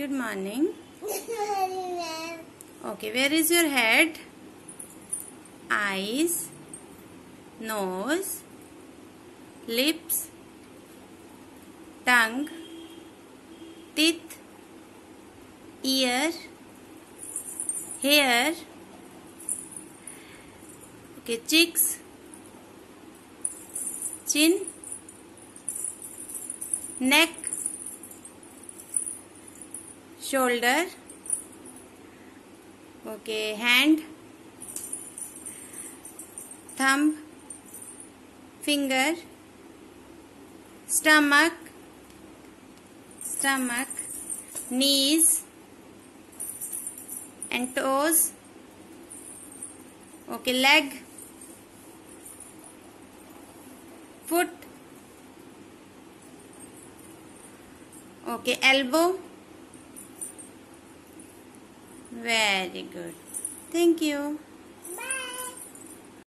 Good morning. Okay, where is your head? Eyes, nose, lips, tongue, teeth, ear, hair, okay, cheeks, chin, neck, shoulder, okay, hand, thumb, finger, stomach, stomach, knees and toes, okay, leg, foot, okay, elbow. Very good. Thank you.